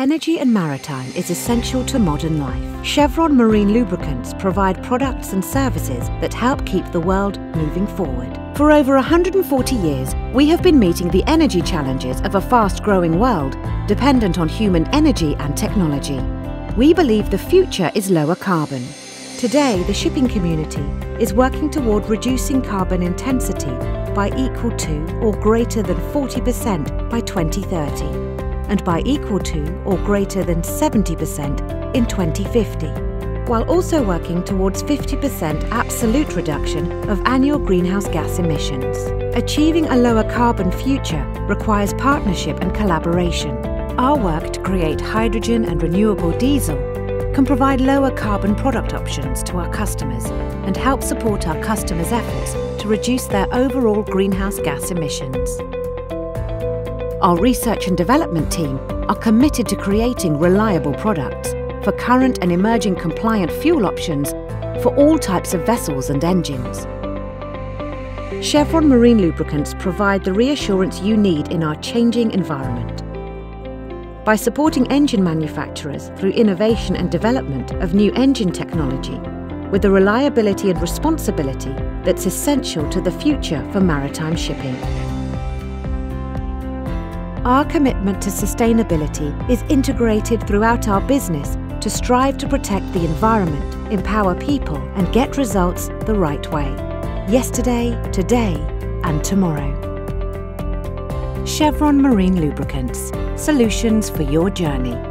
Energy and maritime is essential to modern life. Chevron Marine Lubricants provide products and services that help keep the world moving forward. For over 140 years, we have been meeting the energy challenges of a fast-growing world dependent on human energy and technology. We believe the future is lower carbon. Today, the shipping community is working toward reducing carbon intensity by equal to or greater than 40% by 2030 and by equal to or greater than 70% in 2050, while also working towards 50% absolute reduction of annual greenhouse gas emissions. Achieving a lower carbon future requires partnership and collaboration. Our work to create hydrogen and renewable diesel can provide lower carbon product options to our customers and help support our customers' efforts to reduce their overall greenhouse gas emissions. Our research and development team are committed to creating reliable products for current and emerging compliant fuel options for all types of vessels and engines. Chevron Marine Lubricants provide the reassurance you need in our changing environment. By supporting engine manufacturers through innovation and development of new engine technology, with the reliability and responsibility that's essential to the future for maritime shipping. Our commitment to sustainability is integrated throughout our business to strive to protect the environment, empower people and get results the right way. Yesterday, today and tomorrow. Chevron Marine Lubricants. Solutions for your journey.